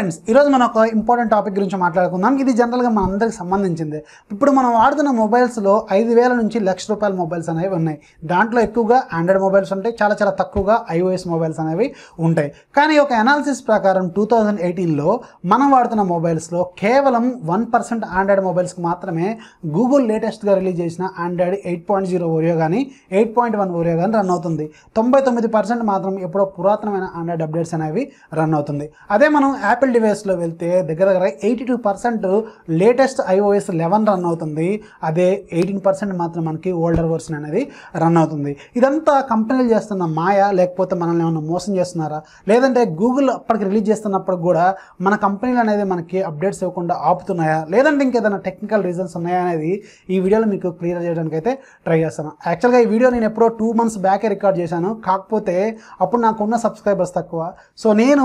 Friends ఈరోజు మనం ఒక ఇంపార్టెంట్ టాపిక్ గురించి మాట్లాడుకుందాం. ఇది జనరల్గా మన అందరికి సంబంధించింది. ఇప్పుడు మనం వాడుతున్న మొబైల్స్లో ఐదు వేల నుంచి లక్ష రూపాయల మొబైల్స్ అనేవి ఉన్నాయి. దాంట్లో ఎక్కువగా ఆండ్రాయిడ్ మొబైల్స్ ఉంటాయి చాలా చాలా తక్కువగా ఐఓఎస్ మొబైల్స్ అనేవి ఉంటాయి. కానీ ఒక అనాలిసిస్ ప్రకారం టూ థౌజండ్ ఎయిటీన్లో మనం వాడుతున్న మొబైల్స్లో కేవలం వన్ పర్సెంట్ ఆండ్రాయిడ్ మొబైల్స్కి మాత్రమే గూగుల్ లేటెస్ట్గా రిలీజ్ చేసిన Android eight point zero Oreo కానీ ఎయిట్ పాయింట్ వన్ ఓరియో కానీ రన్ అవుతుంది. తొంభై తొమ్మిది పర్సెంట్ మాత్రం ఎప్పుడో పురాతనమైన ఆండ్రాయిడ్ అప్డేట్స్ అనేవి రన్ అవుతుంది. అదే మనం యాపిల్ డివైస్లో వెళ్తే దగ్గర దగ్గర eighty two percent latest iOS eleven run అవుతుంది. అదే ఎయిటీన్ పర్సెంట్ మాత్రం మనకి ఓల్డర్ వర్షన్ అనేది రన్ అవుతుంది. ఇదంతా కంపెనీలు చేస్తున్న మాయా లేకపోతే మనల్ని ఏమైనా మోసం చేస్తున్నారా? లేదంటే గూగుల్ అప్పటికి రిలీజ్ చేస్తున్నప్పుడు కూడా మన కంపెనీలు అనేది మనకి అప్డేట్స్ ఇవ్వకుండా ఆపుతున్నాయా? లేదంటే ఇంకేదైనా టెక్నికల్ రీజన్స్ ఉన్నాయా అనేది ఈ వీడియోలో మీకు క్లియర్ చేయడానికి అయితే ట్రై చేస్తాను. యాక్చువల్గా ఈ వీడియో నేను ఎప్పుడో టూ మంత్స్ బ్యాకే రికార్డ్ చేశాను. కాకపోతే అప్పుడు నాకున్న సబ్స్క్రైబర్స్ తక్కువ. సో నేను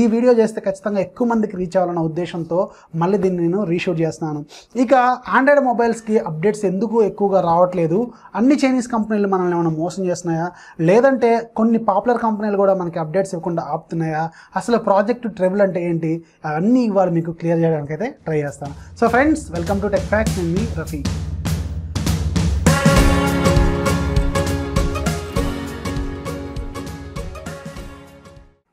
ఈ వీడియో చేస్తే ఖచ్చితంగా ఎక్కువ మందికి రీచ్ అవ్వాలన్న ఉద్దేశంతో మళ్ళీ దీన్ని నేను రీషూట్ చేస్తున్నాను. ఇక ఆండ్రాయిడ్ మొబైల్స్కి అప్డేట్స్ ఎందుకు ఎక్కువగా రావట్లేదు? అన్ని చైనీస్ కంపెనీలు మనల్ని ఏమైనా మోసం చేస్తున్నాయా? లేదంటే కొన్ని పాపులర్ కంపెనీలు కూడా మనకి అప్డేట్స్ ఇవ్వకుండా ఆపుతున్నాయా? అసలు ప్రాజెక్ట్ ట్రెబుల్ అంటే ఏంటి? అవన్నీ ఇవాళ మీకు క్లియర్ చేయడానికి అయితే ట్రై చేస్తాను. So friends welcome to tech facts నేను మీ రఫీ.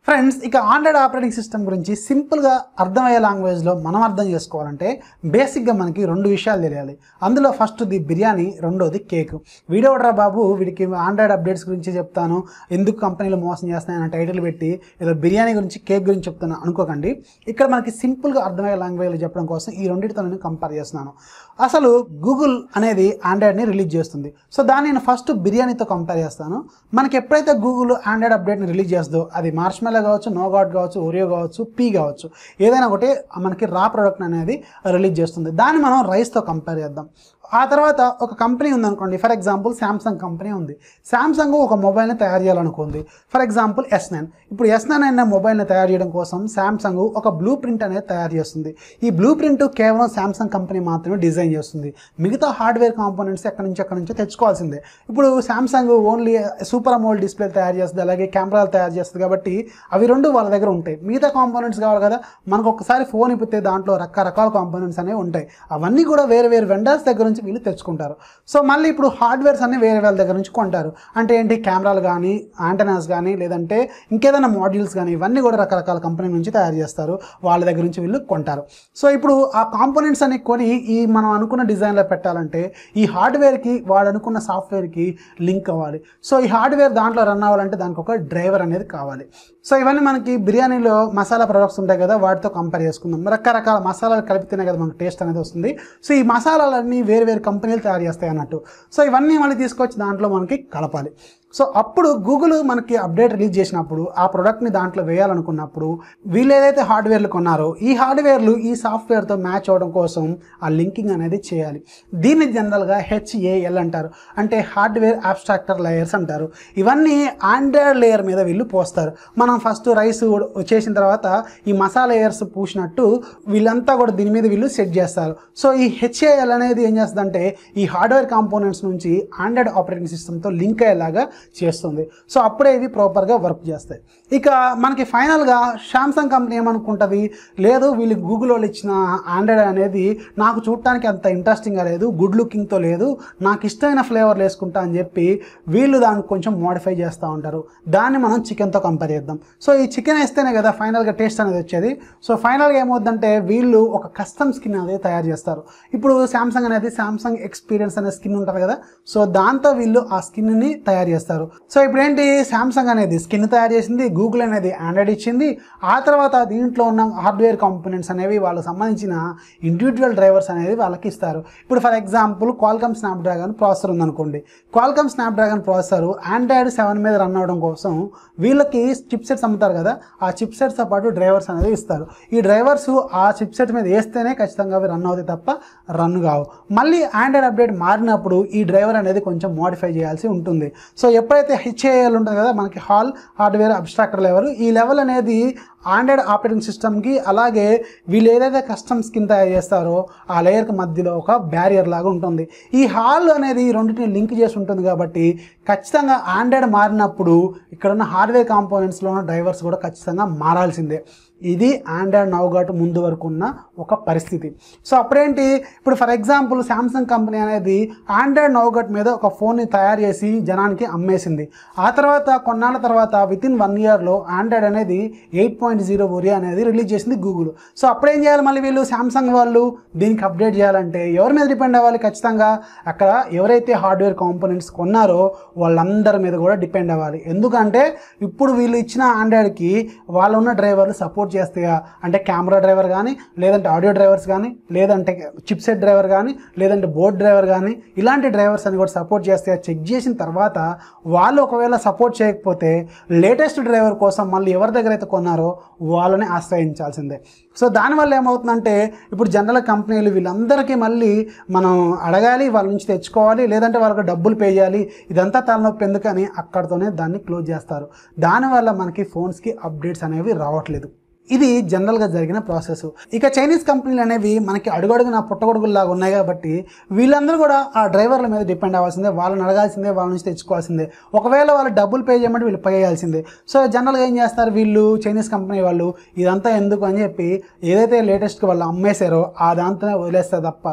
ఫ్రెండ్స్ ఇక ఆండ్రాయిడ్ ఆపరేటింగ్ సిస్టమ్ గురించి సింపుల్గా అర్థమయ్యే లాంగ్వేజ్లో మనం అర్థం చేసుకోవాలంటే బేసిక్గా మనకి రెండు విషయాలు తెలియాలి. అందులో ఫస్ట్ ది బిర్యానీ రెండోది కేక్ వీడియో బాబు? వీడికి ఆండ్రాయిడ్ అప్డేట్స్ గురించి చెప్తాను. ఎందుకు కంపెనీలు మోసం చేస్తున్నాయని టైటిల్ పెట్టి ఏదో బిర్యానీ గురించి కేక్ గురించి చెప్తాను అనుకోకండి. ఇక్కడ మనకి సింపుల్గా అర్థమయ్యే లాంగ్వేజ్లో చెప్పడం కోసం ఈ రెండింటితో నేను కంపేర్ చేస్తున్నాను. అసలు గూగుల్ అనేది ఆండ్రాయిడ్ని రిలీజ్ చేస్తుంది. సో దాన్ని నేను ఫస్ట్ బిర్యానీతో కంపేర్ చేస్తాను. మనకి ఎప్పుడైతే గూగుల్ ఆండ్రాయిడ్ అప్డేట్ని రిలీజ్ చేస్తుందో అది మార్ష్మెలో కావచ్చు నోగాడ్ కావచ్చు ఒరియో కావచ్చు పీ కావచ్చు ఏదైనా ఒకటి మనకి రా ప్రోడక్ట్ అనేది రిలీజ్ చేస్తుంది. దాన్ని మనం రైస్తో కంపేర్ చేద్దాం. ఆ తర్వాత ఒక కంపెనీ ఉందనుకోండి. ఫర్ ఎగ్జాంపుల్ శాంసంగ్ కంపెనీ ఉంది. శాంసంగ్ ఒక మొబైల్ని తయారు చేయాలనుకుంది. ఫర్ ఎగ్జాంపుల్ ఎస్ నైన్ ఇప్పుడు ఎస్ నైన్ అనే మొబైల్ని తయారు చేయడం కోసం శాంసంగ్ ఒక బ్లూ ప్రింట్ అనేది తయారు చేస్తుంది. ఈ బ్లూ ప్రింట్ కేవలం శాంసంగ్ కంపెనీ మాత్రమే డిజైన్ చేస్తుంది. మిగతా హార్డ్వేర్ కాంపోనెంట్స్ ఎక్కడి నుంచి ఎక్కడి నుంచో తెచ్చుకోవాల్సిందే. ఇప్పుడు Samsung only super AMOLED display తయారు చేస్తుంది. అలాగే కెమెరాలు తయారు చేస్తుంది కాబట్టి అవి రెండు వాళ్ళ దగ్గర ఉంటాయి. మిగతా కాంపోనెంట్స్ కావాలి కదా. మనకు ఒకసారి ఫోన్ ఇప్పితే దాంట్లో రకరకాల కాంపోనెంట్స్ అనేవి ఉంటాయి. అవన్నీ కూడా వేరే వేరే వెండర్స్ దగ్గర నుంచి వీళ్ళు తెచ్చుకుంటారు సో మళ్ళీ ఇప్పుడు హార్డ్వేర్స్ అన్ని వేరే వాళ్ళ దగ్గర నుంచి కొంటారు. అంటే ఏంటి? కెమెరాలు కానీ యాంటనాస్ కానీ లేదంటే ఇంకేదైనా మాడ్యూల్స్ కానీ ఇవన్నీ కూడా రకరకాల కంపెనీ నుంచి తయారు చేస్తారు. వాళ్ళ దగ్గర నుంచి వీళ్ళు కొంటారు. సో ఇప్పుడు ఆ కాంపోనెంట్స్ అన్ని కొని ఈ మనం అనుకున్న డిజైన్లో పెట్టాలంటే ఈ హార్డ్వేర్కి వాడు అనుకున్న సాఫ్ట్వేర్కి లింక్ అవ్వాలి. సో ఈ హార్డ్వేర్ దాంట్లో రన్ అవ్వాలంటే దానికి ఒక డ్రైవర్ అనేది కావాలి. సో ఇవన్నీ మనకి బిర్యానీలో మసాలా ప్రొడక్ట్స్ ఉంటాయి కదా వాటితో కంపేర్ చేసుకుందాం. రకరకాల మసాలాలు కలిపితేనే కదా మనకు టేస్ట్ అనేది వస్తుంది. సో ఈ మసాలాలన్నీ వేరు వేరు కంపెనీలు తయారు చేస్తాయి అన్నట్టు. సో ఇవన్నీ మళ్ళీ తీసుకొచ్చి దాంట్లో మనకి కలపాలి. సో అప్పుడు గూగుల్ మనకి అప్డేట్ రిలీజ్ చేసినప్పుడు ఆ ప్రోడక్ట్ని దాంట్లో వేయాలనుకున్నప్పుడు వీళ్ళు ఏదైతే హార్డ్వేర్లు కొన్నారో ఈ హార్డ్వేర్లు ఈ సాఫ్ట్వేర్తో మ్యాచ్ అవ్వడం కోసం ఆ లింకింగ్ అనేది చేయాలి. దీన్ని జనరల్గా హెచ్ఏఎల్ అంటారు. అంటే హార్డ్వేర్ అబ్స్ట్రాక్టర్ లేయర్స్ అంటారు. ఇవన్నీ ఆండ్రాయిడ్ లేయర్ మీద వీళ్ళు పోస్తారు. మనం ఫస్ట్ రైస్ చేసిన తర్వాత ఈ మసాలా లేయర్స్ పూసినట్టు వీళ్ళంతా కూడా దీని మీద వీళ్ళు సెట్ చేస్తారు. సో ఈ హెచ్ఏఎల్ అనేది ఏం చేస్తుందంటే ఈ హార్డ్వేర్ కాంపోనెంట్స్ నుంచి ఆండ్రాయిడ్ ఆపరేటింగ్ సిస్టమ్తో లింక్ అయ్యేలాగా చేస్తుంది. సో అప్పుడే ఇవి ప్రాపర్గా వర్క్ చేస్తాయి. ఇక మనకి ఫైనల్గా శాంసంగ్ కంపెనీ ఏమనుకుంటుంది? లేదు వీళ్ళు గూగుల్ వాళ్ళు ఇచ్చిన ఆండ్రాయిడ్ అనేది నాకు చూడటానికి అంత ఇంట్రెస్టింగ్గా లేదు గుడ్ లుకింగ్తో లేదు నాకు ఇష్టమైన ఫ్లేవర్లు వేసుకుంటా అని చెప్పి వీళ్ళు దాన్ని కొంచెం మోడిఫై చేస్తూ ఉంటారు. దాన్ని మనం చికెన్తో కంపేర్ చేద్దాం. సో ఈ చికెన్ వేస్తేనే కదా ఫైనల్గా టేస్ట్ అనేది వచ్చేది. సో ఫైనల్గా ఏమవుద్దంటే వీళ్ళు ఒక కస్టమ్ స్కిన్ అనేది తయారు చేస్తారు. ఇప్పుడు శాంసంగ్ అనేది శాంసంగ్ ఎక్స్పీరియన్స్ అనే స్కిన్ ఉంటుంది కదా. సో దాంతో వీళ్ళు ఆ స్కిన్ని తయారు చేస్తారు. సో ఇప్పుడు ఏంటి శాంసంగ్ అనేది స్కిన్ తయారు చేసింది గూగుల్ అనేది ఆండ్రాయిడ్ ఇచ్చింది. ఆ తర్వాత దీంట్లో ఉన్న హార్డ్వేర్ కాంపోనెంట్స్ అనేవి వాళ్ళకి సంబంధించిన ఇండివిజువల్ డ్రైవర్స్ అనేది వాళ్ళకి ఇస్తారు. ఇప్పుడు for example Qualcomm Snapdragon processor ఉందనుకోండి. Qualcomm Snapdragon processor Android seven మీద రన్ అవడం కోసం వీళ్ళకి చిప్ సెట్స్ అమ్ముతారు కదా ఆ చిప్ సెట్స్తో పాటు డ్రైవర్స్ అనేది ఇస్తారు. ఈ డ్రైవర్స్ ఆ చిప్ సెట్ మీద వేస్తేనే ఖచ్చితంగా అవి రన్ అవుతాయి తప్ప రన్ కావు. మళ్ళీ ఆండ్రాయిడ్ అప్డేట్ మారినప్పుడు ఈ డ్రైవర్ అనేది కొంచెం మోడిఫై చేయాల్సి ఉంటుంది. సో ఎప్పుడైతే హెచ్ఏఎల్ ఉంటుంది కదా మనకి హాల్ హార్డ్వేర్ అబ్స్ట్రాక్టర్ లెవెల్ ఈ లెవెల్ అనేది ఆండ్రాయిడ్ ఆపరేటింగ్ సిస్టమ్కి అలాగే వీళ్ళు ఏదైతే కస్టమ్స్ కింద తయారు చేస్తారో ఆ లేయర్కి మధ్యలో ఒక బ్యారియర్ లాగా ఉంటుంది. ఈ హాల్ అనేది రెండింటిని లింక్ చేసి ఉంటుంది కాబట్టి ఖచ్చితంగా ఆండ్రాయిడ్ మారినప్పుడు ఇక్కడ ఉన్న హార్డ్వేర్ కాంపోనెంట్స్లో ఉన్న డ్రైవర్స్ కూడా ఖచ్చితంగా మారాల్సిందే. ఇది ఆండ్రాయిడ్ నౌగాట్ ముందు వరకు ఉన్న ఒక పరిస్థితి. సో అప్పుడేంటి? ఇప్పుడు ఫర్ ఎగ్జాంపుల్ శాంసంగ్ కంపెనీ అనేది ఆండ్రాయిడ్ నౌగట్ మీద ఒక ఫోన్ని తయారు చేసి జనానికి అమ్మేసింది. ఆ తర్వాత కొన్నాళ్ళ తర్వాత విత్ ఇన్ వన్ ఇయర్లో ఆండ్రాయిడ్ అనేది ఎయిట్ పాయింట్ జీరో ఒరియా అనేది రిలీజ్ చేసింది గూగుల్ సో అప్పుడేం చేయాలి మళ్ళీ వీళ్ళు? శాంసంగ్ వాళ్ళు దీనికి అప్డేట్ చేయాలంటే ఎవరి మీద డిపెండ్ అవ్వాలి? ఖచ్చితంగా అక్కడ ఎవరైతే హార్డ్వేర్ కాంపోనెంట్స్ కొన్నారో వాళ్ళందరి మీద కూడా డిపెండ్ అవ్వాలి. ఎందుకంటే ఇప్పుడు వీళ్ళు ఇచ్చిన ఆండ్రాయిడ్కి వాళ్ళు ఉన్న డ్రైవర్లు సపోర్ట్ చేస్తాయా? అంటే కెమెరా డ్రైవర్ కానీ లేదంటే ఆడియో డ్రైవర్స్ కానీ లేదంటే చిప్సెట్ డ్రైవర్ కానీ లేదంటే బోర్డ్ డ్రైవర్ కానీ ఇలాంటి డ్రైవర్స్ అని కూడా సపోర్ట్ చేస్తాయా? చెక్ చేసిన తర్వాత వాళ్ళు ఒకవేళ సపోర్ట్ చేయకపోతే లేటెస్ట్ డ్రైవర్ కోసం మళ్ళీ ఎవరి దగ్గర అయితే కొన్నారో వాళ్ళని ఆశ్రయించాల్సిందే. సో దానివల్ల ఏమవుతుందంటే ఇప్పుడు జనరల్ కంపెనీలు వీళ్ళందరికీ మళ్ళీ మనం అడగాలి వాళ్ళ నుంచి తెచ్చుకోవాలి లేదంటే వాళ్ళకి డబ్బులు పే చేయాలి ఇదంతా తలనొప్పి ఎందుకని అక్కడితోనే దాన్ని క్లోజ్ చేస్తారు. దానివల్ల మనకి ఫోన్స్కి అప్డేట్స్ అనేవి రావట్లేదు. ఇది జనరల్గా జరిగిన ప్రాసెస్ ఇక చైనీస్ కంపెనీలు అనేవి మనకి అడుగడుగున పుట్టగొడుగుల్లాగా ఉన్నాయి కాబట్టి వీళ్ళందరూ కూడా ఆ డ్రైవర్ల మీద డిపెండ్ అవ్వాల్సిందే వాళ్ళని అడగాల్సిందే వాళ్ళ నుంచి తెచ్చుకోవాల్సిందే. ఒకవేళ వాళ్ళు డబ్బులు పే చేయమంటే వీళ్ళు పే చేయాల్సిందే. సో జనరల్గా ఏం చేస్తారు వీళ్ళు చైనీస్ కంపెనీ వాళ్ళు ఇదంతా ఎందుకు అని చెప్పి ఏదైతే లేటెస్ట్గా వాళ్ళు అమ్మేశారో ఆ దాంతోనే వదిలేస్తారు తప్ప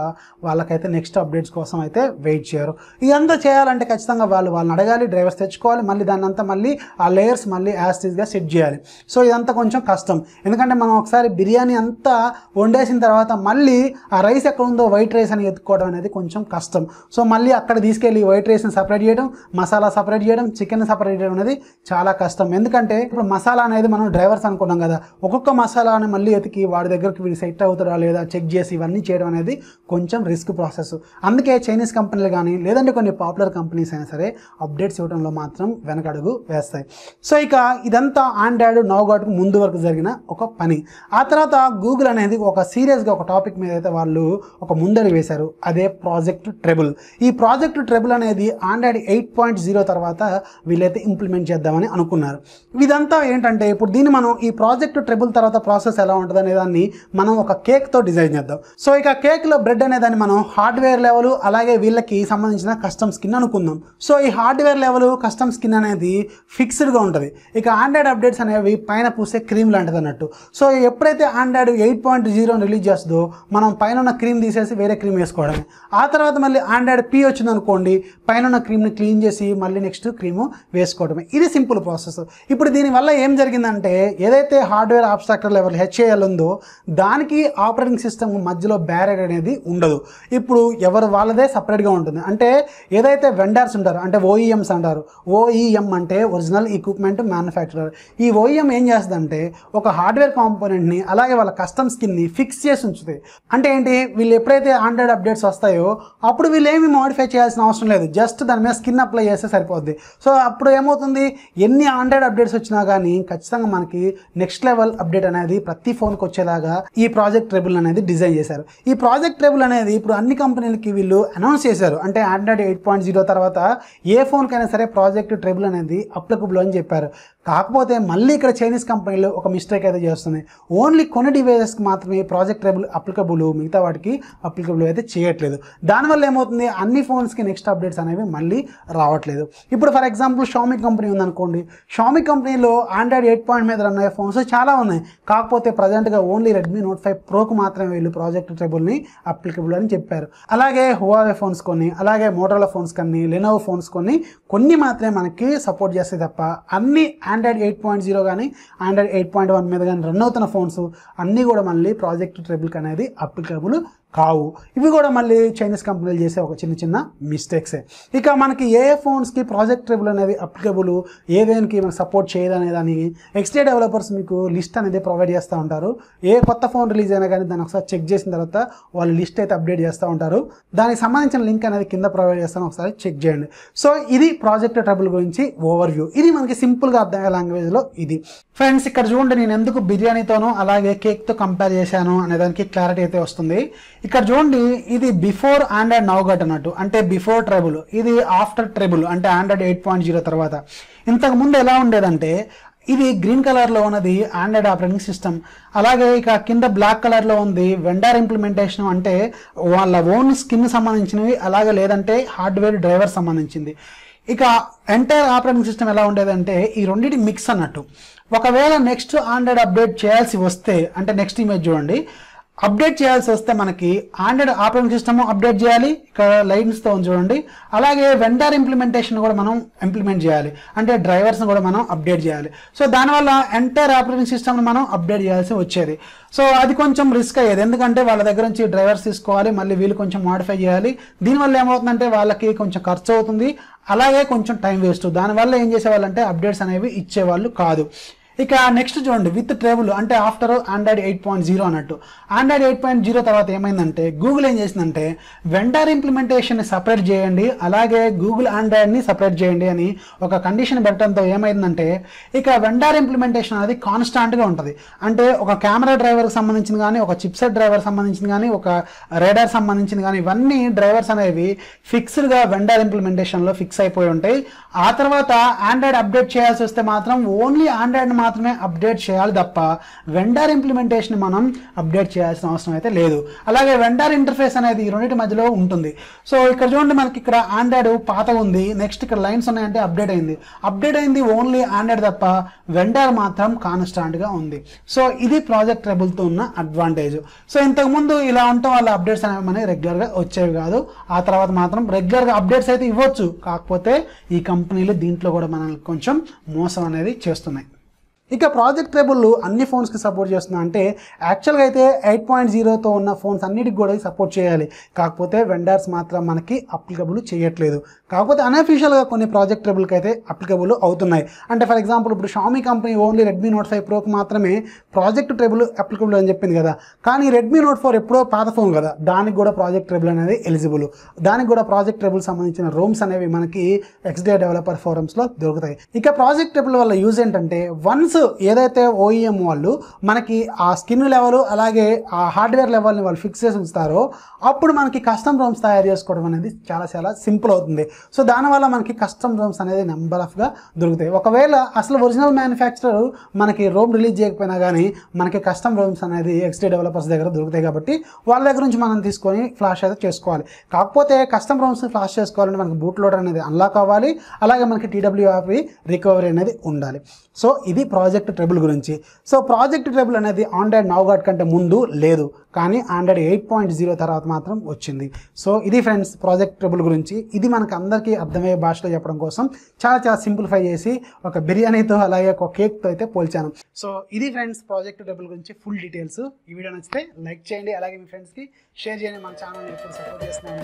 వాళ్ళకైతే నెక్స్ట్ అప్డేట్స్ కోసం అయితే వెయిట్ చేయరు. ఇదంతా చేయాలంటే ఖచ్చితంగా వాళ్ళు వాళ్ళని అడగాలి డ్రైవర్స్ తెచ్చుకోవాలి మళ్ళీ దాన్ని అంతా మళ్ళీ ఆ లేయర్స్ మళ్ళీ యాస్టీస్గా సెట్ చేయాలి. సో ఇదంతా కొంచెం కష్టం. ఎందుకంటే మనం ఒకసారి బిర్యానీ అంతా వండేసిన తర్వాత మళ్ళీ ఆ రైస్ ఎక్కడ ఉందో వైట్ రైస్ అని ఎత్తుకోవడం అనేది కొంచెం కష్టం. సో మళ్ళీ అక్కడ తీసుకెళ్ళి వైట్ రైస్ని సపరేట్ చేయడం మసాలా సపరేట్ చేయడం చికెన్ సపరేట్ చేయడం అనేది చాలా కష్టం. ఎందుకంటే ఇప్పుడు మసాలా అనేది మనం డ్రైవర్స్ అనుకున్నాం కదా ఒక్కొక్క మసాలాని మళ్ళీ ఎతికి వాడి దగ్గరికి వీడు సెట్ అవుతాడా లేదా చెక్ చేసి ఇవన్నీ చేయడం అనేది కొంచెం రిస్క్ ప్రాసెస్. అందుకే చైనీస్ కంపెనీలు కానీ లేదంటే కొన్ని పాపులర్ కంపెనీస్ అయినా సరే అప్డేట్స్ ఇవ్వడంలో మాత్రం వెనకడుగు వేస్తాయి. సో ఇక ఇదంతా ఆండ్రాయిడ్ నోగాట్కు ముందు వరకు జరిగిన ఒక పని. ఆ తర్వాత గూగుల్ అనేది ఒక సీరియస్గా ఒక టాపిక్ మీద అయితే వాళ్ళు ఒక ముందడి వేశారు. అదే ప్రాజెక్ట్ ట్రెబుల్ ఈ ప్రాజెక్ట్ ట్రెబుల్ అనేది ఆండ్రాయిడ్ ఎయిట్ పాయింట్ జీరో తర్వాత వీళ్ళైతే ఇంప్లిమెంట్ చేద్దామని అనుకున్నారు. ఇదంతా ఏంటంటే ఇప్పుడు దీన్ని మనం ఈ ప్రాజెక్ట్ ట్రెబుల్ తర్వాత ప్రాసెస్ ఎలా ఉంటుంది అనే దాన్ని మనం ఒక కేక్తో డిజైన్ చేద్దాం. సో ఇక కేక్లో బ్రెడ్ అనే దాన్ని మనం హార్డ్వేర్ లెవెల్ అలాగే వీళ్ళకి సంబంధించిన కస్టమ్ స్కిన్ అనుకుందాం. సో ఈ హార్డ్వేర్ లెవెల్ కస్టమ్ స్కిన్ అనేది ఫిక్స్డ్గా ఉంటుంది. ఇక ఆండ్రాయిడ్ అప్డేట్స్ అనేవి పైన పూసే క్రీమ్ లాంటిది అన్నట్టు సో ఎప్పుడైతే ఆండ్రాయిడ్ ఎయిట్ పాయింట్ జీరోని రిలీజ్ చేస్తుందో మనం పైన ఉన్న క్రీమ్ తీసేసి వేరే క్రీమ్ వేసుకోవడమే. ఆ తర్వాత మళ్ళీ ఆండ్రాయిడ్ పీ వచ్చింది అనుకోండి పైన ఉన్న క్రీమ్ని క్లీన్ చేసి మళ్ళీ నెక్స్ట్ క్రీమ్ వేసుకోవడమే. ఇది సింపుల్ ప్రాసెస్. ఇప్పుడు దీనివల్ల ఏం జరిగిందంటే ఏదైతే హార్డ్వేర్ ఆబ్స్ట్రాక్టర్ లెవెల్ హెచ్ఏఎల్ ఉందో దానికి ఆపరేటింగ్ సిస్టమ్ మధ్యలో బ్యారియర్ అనేది ఉండదు. ఇప్పుడు ఎవరు వాళ్ళదే సపరేట్గా ఉంటుంది. అంటే ఏదైతే వెండర్స్ ఉంటారు అంటే ఓఈఎంస్ అంటారు. ఓఈఎం అంటే ఒరిజినల్ ఎక్విప్మెంట్ మ్యానుఫ్యాక్చరర్ ఈ ఓఈఎం ఏం చేస్తుందంటే ఒక హార్డ్ హార్డ్వేర్ కాంపోనెంట్ని అలాగే వాళ్ళ కస్టమ్ స్కిన్ని ఫిక్స్ చేసి ఉంచుతాయి. అంటే ఏంటి? వీళ్ళు ఎప్పుడైతే ఆండ్రాయిడ్ అప్డేట్స్ వస్తాయో అప్పుడు వీళ్ళు ఏమి మోడిఫై చేయాల్సిన అవసరం లేదు. జస్ట్ దాని మీద స్కిన్ అప్లై చేస్తే సరిపోద్ది. సో అప్పుడు ఏమవుతుంది? ఎన్ని ఆండ్రాయిడ్ అప్డేట్స్ వచ్చినా కానీ ఖచ్చితంగా మనకి నెక్స్ట్ లెవెల్ అప్డేట్ అనేది ప్రతి ఫోన్కి వచ్చేలాగా ఈ ప్రాజెక్ట్ ట్రెబుల్ అనేది డిజైన్ చేశారు. ఈ ప్రాజెక్ట్ ట్రెబుల్ అనేది ఇప్పుడు అన్ని కంపెనీలకి వీళ్ళు అనౌన్స్ చేశారు. అంటే ఆండ్రాయిడ్ ఎయిట్ పాయింట్ జీరో తర్వాత ఏ ఫోన్కైనా సరే ప్రాజెక్ట్ ట్రెబుల్ అనేది అప్లికబుల్ అని చెప్పారు. కాకపోతే మళ్ళీ ఇక్కడ చైనీస్ కంపెనీలు ఒక మిస్టేక్ అయితే చేస్తున్నాయి ఓన్లీ కొన్ని డివైజెస్కి మాత్రమే ప్రాజెక్ట్ అప్లికబుల్ మిగతా వాటికి అప్లికబుల్ అయితే చేయట్లేదు. దానివల్ల ఏమవుతుంది? అన్ని ఫోన్స్కి నెక్స్ట్ అప్డేట్స్ అనేవి మళ్ళీ రావట్లేదు. ఇప్పుడు ఫర్ ఎగ్జాంపుల్ షామీ కంపెనీ ఉందనుకోండి. షామీ కంపెనీలో ఆండ్రాయిడ్ ఎయిట్ పాయింట్ మీద రన్ అయ్యే ఫోన్స్ చాలా ఉన్నాయి. కాకపోతే ప్రజెంట్గా ఓన్లీ రెడ్మీ నోట్ ఫైవ్ ప్రోకు మాత్రమే వీళ్ళు ప్రాజెక్ట్ ట్రెబుల్ని అప్లికబుల్ అని చెప్పారు. అలాగే హువావే ఫోన్స్ కొన్ని అలాగే మోటోలా ఫోన్స్ కొన్ని లెనోవో ఫోన్స్ కొన్ని కొన్ని మాత్రమే మనకి సపోర్ట్ చేస్తాయి తప్ప అన్ని ఆండ్రాయిడ్ ఎయిట్ పాయింట్ జీరో కానీ ఆండ్రాయిడ్ ఎయిట్ పాయింట్ వన్ మీద కానీ రన్ అవుతున్న ఫోన్స్ అన్నీ కూడా మళ్ళీ ప్రాజెక్ట్ ట్రిబుల్కి అనేది అప్లికబుల్ కావు. ఇవి కూడా మళ్ళీ చైనీస్ కంపెనీలు చేసే ఒక చిన్న చిన్న మిస్టేక్సే ఇక మనకి ఏ ఫోన్స్కి ప్రాజెక్ట్ ట్రిబుల్ అనేది అప్లికబుల్ ఏ దేనికి మనకి సపోర్ట్ చేయదు అనే దాని ఎక్స్టే డెవలపర్స్ మీకు లిస్ట్ అనేది ప్రొవైడ్ చేస్తూ ఉంటారు. ఏ కొత్త ఫోన్ రిలీజ్ అయినా కానీ దాన్ని ఒకసారి చెక్ చేసిన తర్వాత వాళ్ళు లిస్ట్ అయితే అప్డేట్ చేస్తూ ఉంటారు. దానికి సంబంధించిన లింక్ అనేది కింద ప్రొవైడ్ చేస్తాను ఒకసారి చెక్ చేయండి. సో ఇది ప్రాజెక్ట్ ట్రబుల్ గురించి ఓవర్ వ్యూ ఇది మనకి సింపుల్గా అర్థమయ్యే లాంగ్వేజ్లో ఇది. ఫ్రెండ్స్ ఇక్కడ చూడండి నేను ఎందుకు బిర్యానీతోనూ అలాగే కేక్తో కంపేర్ చేశాను అనే దానికి క్లారిటీ అయితే వస్తుంది. ఇక్కడ చూడండి ఇది బిఫోర్ ఆండ్రాయిడ్ నౌగట్ అన్నట్టు. అంటే బిఫోర్ ట్రెబుల్ ఇది ఆఫ్టర్ ట్రెబుల్ అంటే ఆండ్రాయిడ్ ఎయిట్ పాయింట్ జీరో తర్వాత. ఇంతకు ముందు ఎలా ఉండేదంటే ఇది గ్రీన్ కలర్లో ఉన్నది ఆండ్రాయిడ్ ఆపరేటింగ్ సిస్టమ్ అలాగే ఇక కింద బ్లాక్ కలర్లో ఉంది వెండర్ ఇంప్లిమెంటేషన్ అంటే వాళ్ళ ఓన్ స్కిన్ సంబంధించినవి అలాగే లేదంటే హార్డ్వేర్ డ్రైవర్ సంబంధించింది. ఇక ఎంటైర్ ఆపరేటింగ్ సిస్టమ్ ఎలా ఉండేదంటే ఈ రెండింటి మిక్స్ అన్నట్టు. ఒకవేళ నెక్స్ట్ ఆండ్రాయిడ్ అప్డేట్ చేయాల్సి వస్తే అంటే నెక్స్ట్ ఇమేజ్ చూడండి అప్డేట్ చేయాల్సి వస్తే మనకి ఆండ్రాయిడ్ ఆపరేటింగ్ సిస్టమ్ అప్డేట్ చేయాలి. ఇక్కడ లైన్స్తో చూడండి. అలాగే వెండర్ ఇంప్లిమెంటేషన్ కూడా మనం ఇంప్లిమెంట్ చేయాలి. అంటే డ్రైవర్స్ని కూడా మనం అప్డేట్ చేయాలి. సో దానివల్ల ఎంటైర్ ఆపరేటింగ్ సిస్టమ్ని మనం అప్డేట్ చేయాల్సి వచ్చేది. సో అది కొంచెం రిస్క్ అయ్యేది. ఎందుకంటే వాళ్ళ దగ్గర నుంచి డ్రైవర్స్ తీసుకోవాలి. మళ్ళీ వీళ్ళు కొంచెం మాడిఫై చేయాలి. దీనివల్ల ఏమవుతుందంటే వాళ్ళకి కొంచెం ఖర్చు అవుతుంది అలాగే కొంచెం టైం వేస్ట్ దానివల్ల ఏం చేసేవాళ్ళంటే అప్డేట్స్ అనేవి ఇచ్చేవాళ్ళు కాదు. ఇక నెక్స్ట్ చూడండి విత్ ట్రేబుల్ అంటే after Android eight point zero అన్నట్టు. ఆండ్రాయిడ్ ఎయిట్ పాయింట్ జీరో తర్వాత ఏమైందంటే గూగుల్ ఏం చేసిందంటే వెండర్ ఇంప్లిమెంటేషన్ని సపరేట్ చేయండి అలాగే గూగుల్ ఆండ్రాయిడ్ని సపరేట్ చేయండి అని ఒక కండిషన్ పెట్టడంతో ఏమైందంటే ఇక వెండర్ ఇంప్లిమెంటేషన్ అనేది కాన్స్టాంట్గా ఉంటుంది. అంటే ఒక కెమెరా డ్రైవర్కి సంబంధించింది కానీ ఒక చిప్సెట్ డ్రైవర్ సంబంధించింది కానీ ఒక రేడార్ సంబంధించింది కానీ ఇవన్నీ డ్రైవర్స్ అనేవి ఫిక్స్డ్గా వెండర్ ఇంప్లిమెంటేషన్లో ఫిక్స్ అయిపోయి ఉంటాయి. ఆ తర్వాత ఆండ్రాయిడ్ అప్డేట్ చేయాల్సి వస్తే మాత్రం ఓన్లీ ఆండ్రాయిడ్ మాత్రం మాత్రమే అప్డేట్ చేయాలి తప్ప వెండర్ ఇంప్లిమెంటేషన్ మనం అప్డేట్ చేయాల్సిన అవసరం అయితే లేదు. అలాగే వెండర్ ఇంటర్ఫేస్ అనేది ఈ రెండింటి మధ్యలో ఉంటుంది. సో ఇక్కడ చూడండి మనకి ఇక్కడ ఆండ్రాయిడ్ పాత ఉంది. నెక్స్ట్ ఇక్కడ లైన్స్ ఉన్నాయంటే అప్డేట్ అయింది. అప్డేట్ అయింది ఓన్లీ ఆండ్రాయిడ్ తప్ప వెండర్ మాత్రం కాన్స్టాంట్గా ఉంది. సో ఇది ప్రాజెక్ట్ ట్రబుల్తో ఉన్న అడ్వాంటేజ్ సో ఇంతకుముందు ఇలా ఉండటం వల్ల అప్డేట్స్ అనేవి మనకి రెగ్యులర్గా వచ్చేవి కాదు. ఆ తర్వాత మాత్రం రెగ్యులర్గా అప్డేట్స్ అయితే ఇవ్వచ్చు. కాకపోతే ఈ కంపెనీలు దీంట్లో కూడా మనల్ని కొంచెం మోసం అనేది చేస్తున్నాయి. ఇక ప్రాజెక్ట్ ట్రేబుల్ అన్ని ఫోన్స్కి సపోర్ట్ చేస్తున్నా అంటే యాక్చువల్గా అయితే ఎయిట్ పాయింట్ జీరోతో ఉన్న ఫోన్స్ అన్నిటికి కూడా సపోర్ట్ చేయాలి. కాకపోతే వెండర్స్ మాత్రం మనకి అప్లికబుల్ చేయట్లేదు. కాకపోతే అన్అఫీషియల్గా కొన్ని ప్రాజెక్ట్ ట్రేబుల్కి అయితే అప్లికబుల్ అవుతున్నాయి. అంటే ఫర్ ఎగ్జాంపుల్ ఇప్పుడు Xiaomi company only Redmi Note five ప్రోకి మాత్రమే ప్రాజెక్ట్ ట్రేబుల్ అప్లికబుల్ అని చెప్పింది కదా. కానీ రెడ్మీ నోట్ ఫోర్ ఎప్పుడో పాత ఫోన్ కదా. దానికి కూడా ప్రాజెక్ట్ ట్రేబుల్ అనేది ఎలిజిబుల్ దానికి కూడా ప్రాజెక్ట్ ట్రేబుల్ సంబంధించిన రూమ్స్ అనేవి మనకి ఎక్స్డే డెవలపర్ ఫోరమ్స్లో దొరుకుతాయి. ఇక ప్రాజెక్ట్ ట్రేబుల్ వల్ల యూజ్ ఏంటంటే వన్స్ ఏదైతే ఓఈఎం వాళ్ళు మనకి ఆ స్కిన్ లెవెల్ అలాగే ఆ హార్డ్వేర్ లెవెల్ని వాళ్ళు ఫిక్స్ చేసి ఉంచుతారో అప్పుడు మనకి కస్టమ్ రూమ్స్ తయారు చేసుకోవడం అనేది చాలా చాలా సింపుల్ అవుతుంది. సో దానివల్ల మనకి కస్టమ్ రూమ్స్ అనేది నెంబర్ ఆఫ్గా దొరుకుతాయి. ఒకవేళ అసలు ఒరిజినల్ మ్యానుఫ్యాక్చరర్ మనకి రోమ్ రిలీజ్ చేయకపోయినా కానీ మనకి కస్టమ్ రూమ్స్ అనేది ఎక్స్టీ డెవలపర్స్ దగ్గర దొరుకుతాయి కాబట్టి వాళ్ళ దగ్గర నుంచి మనం తీసుకొని ఫ్లాష్ అయితే చేసుకోవాలి. కాకపోతే కస్టమ్ రూమ్స్ ఫ్లాష్ చేసుకోవాలంటే మనకి బూట్ లోడర్ అనేది అన్లాక్ అవ్వాలి. అలాగే మనకి టీడబ్ల్యూఆర్పి రికవరీ అనేది ఉండాలి. సో ఇది ప్రాజెక్ట్ ప్రాజెక్ట్ ట్రబుల్ గురించి. సో ప్రాజెక్ట్ ట్రబుల్ అనేది ఆండ్రాయిడ్ నౌగాట్ కంటే ముందు లేదు. కానీ ఆండ్రాయిడ్ ఎయిట్ పాయింట్ జీరో తర్వాత మాత్రం వచ్చింది. సో ఇది ఫ్రెండ్స్ ప్రాజెక్ట్ ట్రబుల్ గురించి. ఇది మనకు అందరికీ అర్థమయ్యే భాషలో చెప్పడం కోసం చాలా చాలా సింప్లిఫై చేసి ఒక బిర్యానీతో అలాగే ఒక కేక్తో అయితే పోల్చాను. సో ఇది ఫ్రెండ్స్ ప్రాజెక్ట్ ట్రబుల్ గురించి ఫుల్ డీటెయిల్స్. ఈ వీడియో నచ్చితే లైక్ చేయండి. అలాగే మీ ఫ్రెండ్స్కి షేర్ చేయండి. మన ఛానల్ ఎప్పుడు సపోర్ట్ చేస్తున్నాను